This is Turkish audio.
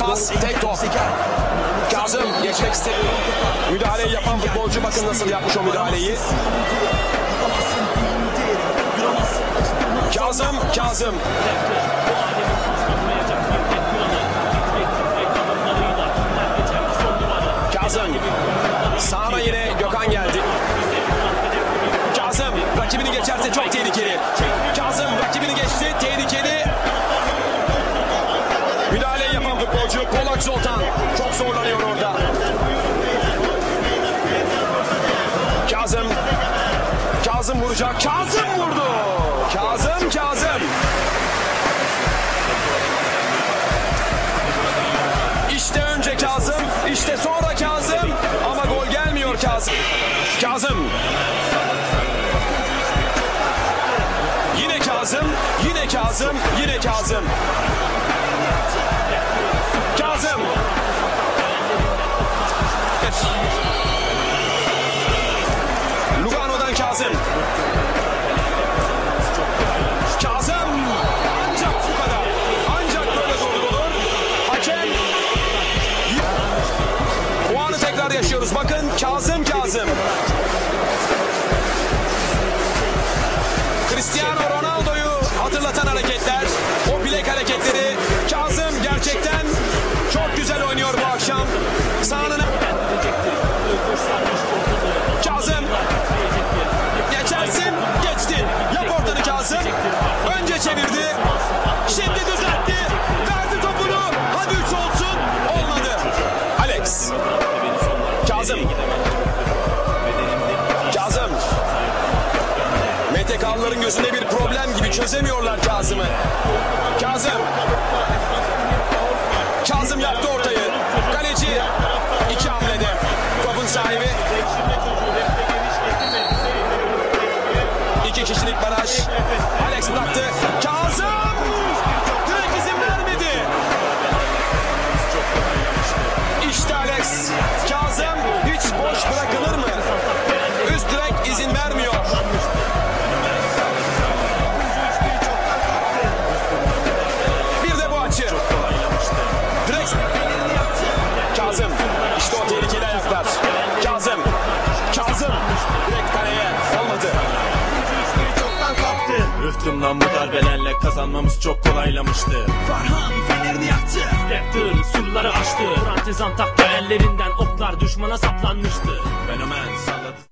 pas. Tek top. Kazım geçmek istedi. Müdahaleyi yapan futbolcu bakın nasıl yapmış o müdahaleyi. Kazım, Kazım. Kazım. Sağına yine Gökhan geldi. Kazım rakibini geçerse çok tehlikeli. Kazım vuracak. Kazım vurdu. Kazım, Kazım. İşte önce Kazım, işte sonra Kazım ama gol gelmiyor Kazım. Kazım. Yine Kazım, yine Kazım, yine Kazım. Kazım. Kazım. Kazım. Ancak bu kadar. Ancak böyle gol olur. Hakem bu anı tekrar yaşıyoruz. Bakın Kazım Kazım. Cristiano Ronaldo'yu Alex. Kazım. Kazım. MTK'lıların gözünde bir problem gibi çözemiyorlar Kazım'ı. Kazım. Kazım yaptı ortayı. Kaleci iki hamlede. Topun sahibi. İki kişilik baraj. Alex bıraktı. Rıhtımdan bu darbelerle kazanmamız çok kolaylamıştı. Farhan fenerini yaktı Raptor surları aştı Parantez Antakya ellerinden oklar düşmana saplanmıştı Fenomen salladı.